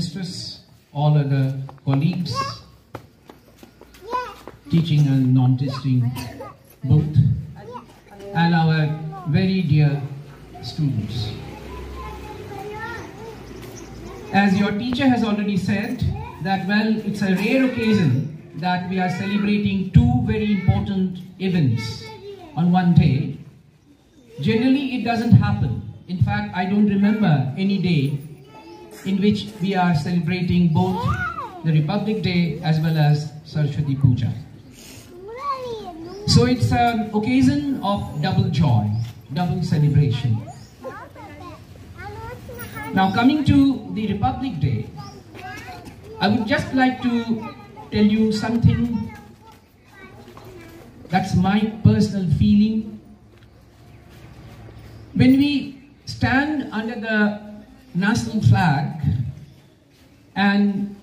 dear headmistress, all other colleagues, teaching and non-teaching both, and our very dear students. As your teacher has already said, that well, it's a rare occasion that we are celebrating two very important events on one day. Generally, it doesn't happen. In fact, I don't remember any day in which we are celebrating both the Republic Day as well as Saraswati Puja. So it's an occasion of double joy, double celebration. Now coming to the Republic Day, I would just like to tell you something that's my personal feeling. When we stand under the national flag and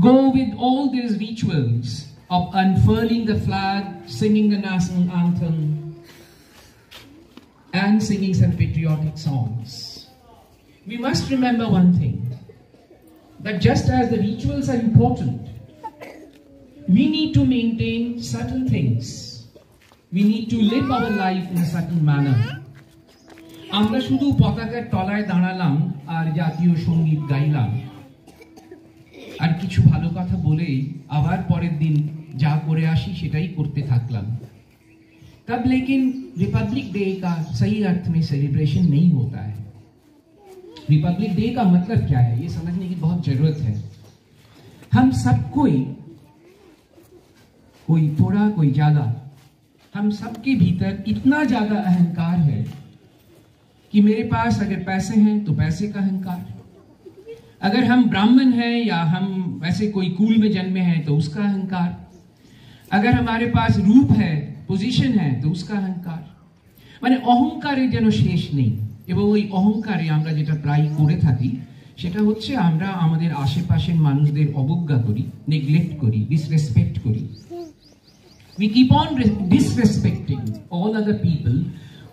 go with all these rituals of unfurling the flag, singing the national anthem, and singing some patriotic songs. We must remember one thing that just as the rituals are important, we need to maintain certain things. We need to live our life in a certain manner. আমরা শুধু পতাকার তলায় দাঁড়ালাম আর জাতীয় সঙ্গীত গাইলাম আর কিছু ভালো কথা বলেই আবার পরের দিন যা করে আসি সেটাই করতে থাকলাম तब लेकिन रिपब्लिक डे का सही अर्थ में सेलिब्रेशन नहीं होता है रिपब्लिक डे का मतलब क्या है ये समझने की बहुत जरूरत है हम सब कोई कोई थोड़ा कोई ज्यादा हम सबके भीतर इतना ज्यादा अहंकार है कि मेरे पास अगर पैसे हैं तो पैसे का अहंकार अगर हम ब्राह्मण हैं या हम वैसे कोई कुल में जन्मे हैं तो उसका अहंकार अगर हमारे पास रूप है পজিশন হ্যাঁ তো উসকা অহংকার মানে অহংকারের যেন শেষ নেই এবং ওই অহংকারে আমরা যেটা প্রায় করে থাকি সেটা হচ্ছে আমরা আমাদের আশেপাশের মানুষদের অবজ্ঞা করি নেগলেক্ট করি ডিসরেসপেক্ট করি we keep on disrespecting all other people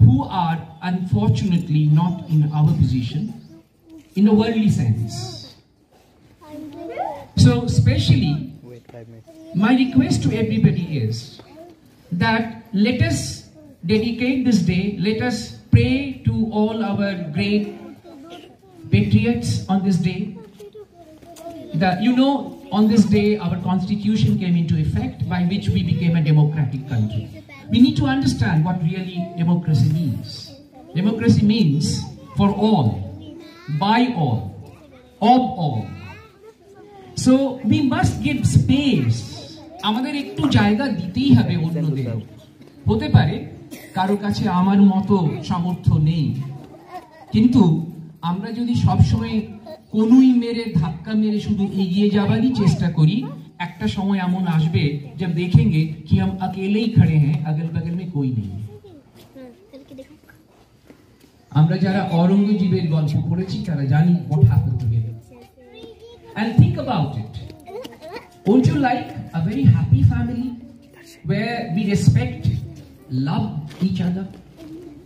who are unfortunately not in our position in a worldly sense. So, especially, my request to everybody is that let us dedicate this day, let us pray to all our great patriots on this day. That you know, on this day, our constitution came into effect by which we became a democratic country. We need to understand what really democracy means. Democracy means for all, by all, of all. So we must give space. আমাদের একটু জায়গা দিতেই হবে অন্যদের হতে পারে কারো কাছে আমার মতো সামর্থ্য নেই কিন্তু আমরা যদি সবসময় কোনুই মেরে ধাক্কা মেরে শুধু এগিয়ে যাবারই চেষ্টা করি একটা সময় এমন আসবে जब देखेंगे कि हम अकेले ही खड़े हैं अगल बगल में कोई नहीं আমরা যারা অরঙ্গজীবের গল্প পড়েছি তারা জানি what happened to him and think about it won't you like a very happy family where we respect love each other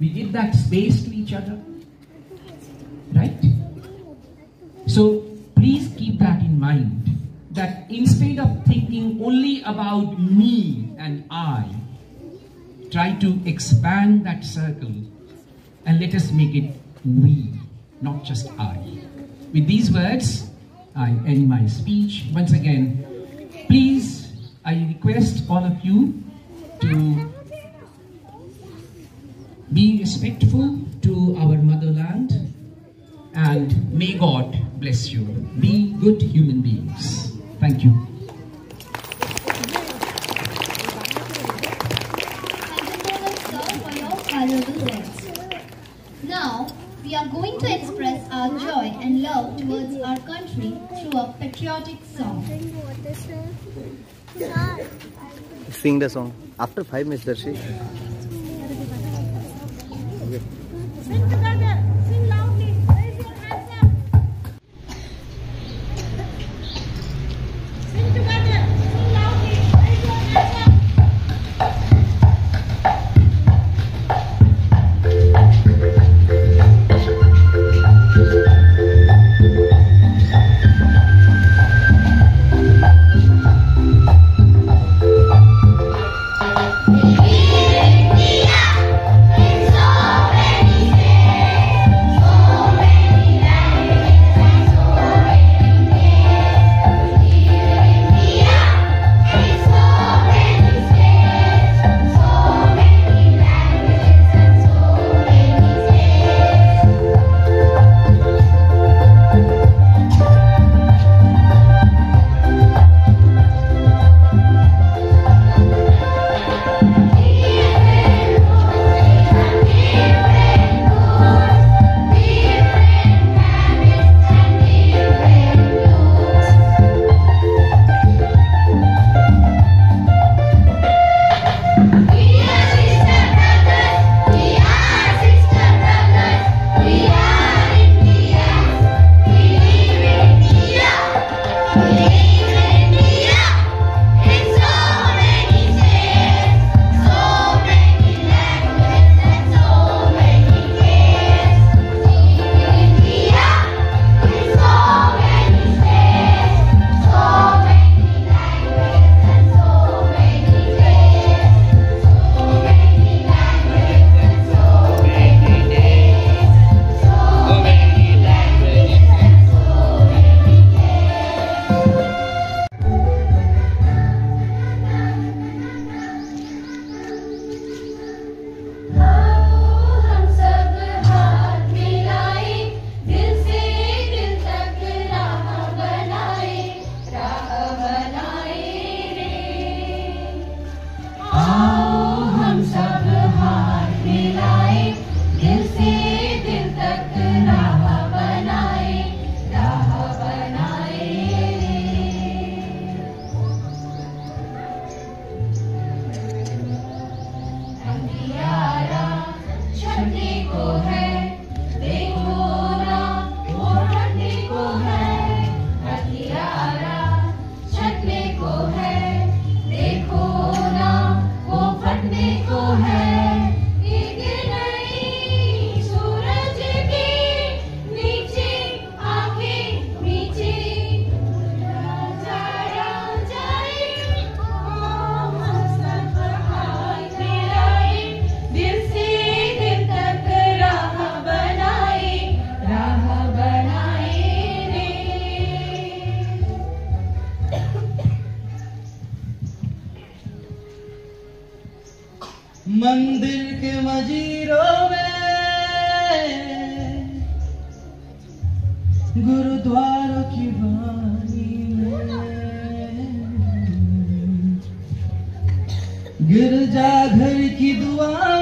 we give that space to each other right so please keep that in mind that instead of thinking only about me and I, try to expand that circle and let us make it we, not just I. With these words, I end my speech. Once again, please, I request all of you to be respectful to our motherland and may God bless you. Be good human beings. Thank you. valuable words. Now, we are going to express our joy and love towards our country through a patriotic song. Sing the song. After five minutes, Darshi. मंदिर के मजीरों में गुरुद्वारों की वाणी में। गिरजाघर की दुआ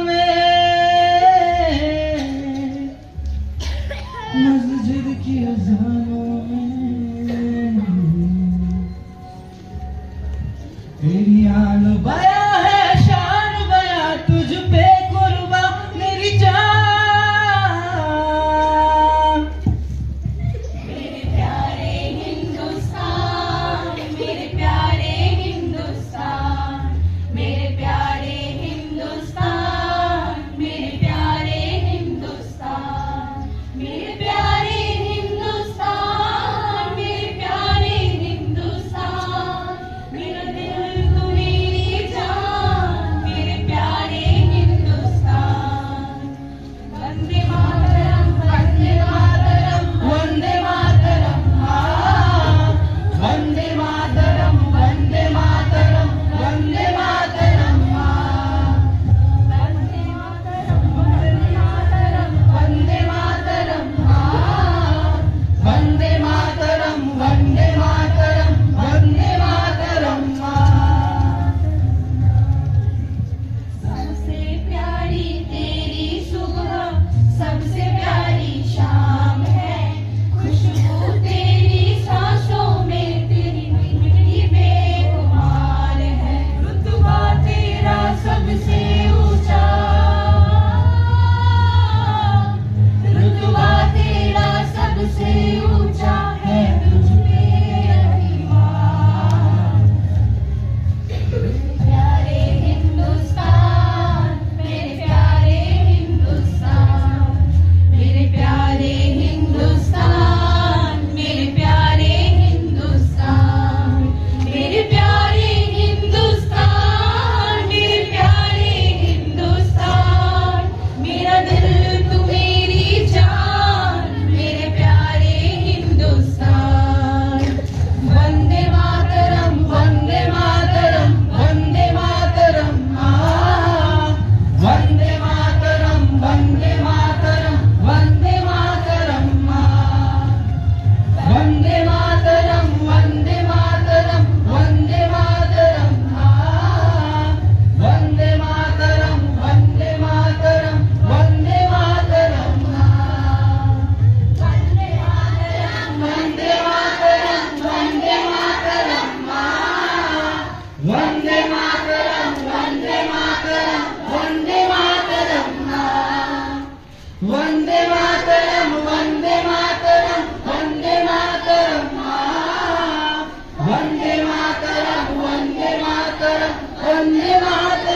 मातरम् वन्दे मातरम्। वंदे मातरम वंदे मातरम वंदे मातरम।